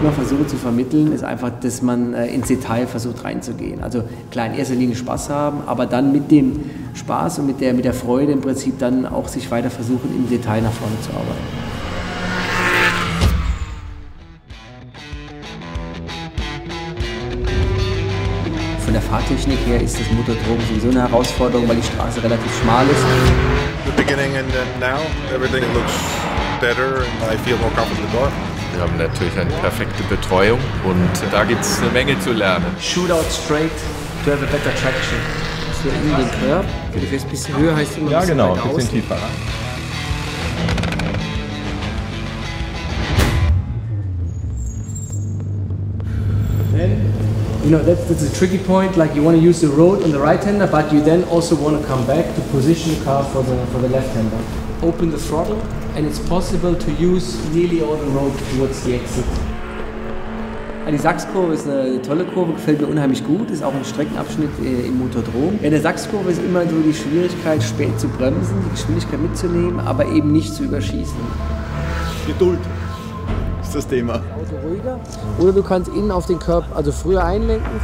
immer versuche zu vermitteln, ist einfach, dass man äh, ins Detail versucht reinzugehen. Also klar, in erster Linie Spaß haben, aber dann mit dem Spaß und mit der, mit der Freude im Prinzip dann auch sich weiter versuchen, im Detail nach vorne zu arbeiten. Von der Fahrtechnik her ist das Motordrom sowieso eine Herausforderung, weil die Straße relativ schmal ist. The beginning and then now, everything looks better and I feel more comfortable Wir haben natürlich eine perfekte Betreuung und da gibt es eine Menge zu lernen. Shootout straight to have a better traction. So in den Curb. Du fährst ein bisschen höher, heißt immer Ja, ein bisschen genau, ein bisschen außen. tiefer. Then, you know, that's, that's a tricky point. Like you want to use the road on the right hander, but you then also want to come back to position the car for the, for the left hander. Open the throttle, and it's possible to use nearly all the road towards the exit. Die Sachskurve ist eine tolle Kurve, gefällt mir unheimlich gut, ist auch ein Streckenabschnitt äh, im Motordrom. In der Sachskurve ist immer so die Schwierigkeit, spät zu bremsen, die Geschwindigkeit mitzunehmen, aber eben nicht zu überschießen. Geduld ist das Thema. Auto ruhiger. Oder du kannst innen auf den Körper, also früher einlenken.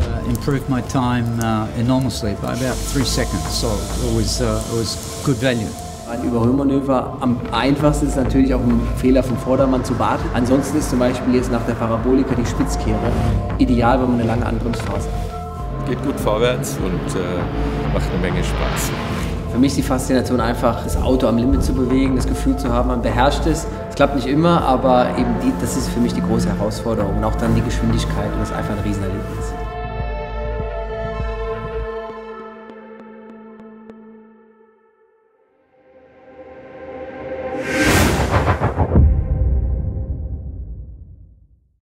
uh, improved my time uh, enormously by about three seconds. So it was, uh, it was good value. Ein Überholmanöver am einfachsten ist natürlich auch ein Fehler vom Vordermann zu warten. Ansonsten ist zum Beispiel jetzt nach der Parabolika die Spitzkehre ideal, wenn man eine lange Anbremsphase hat. Geht gut vorwärts und äh, macht eine Menge Spaß. Für mich ist die Faszination einfach, das Auto am Limit zu bewegen, das Gefühl zu haben, man beherrscht es. Es klappt nicht immer, aber eben die, das ist für mich die große Herausforderung. Und auch dann die Geschwindigkeit und das ist einfach ein Riesenerlebnis.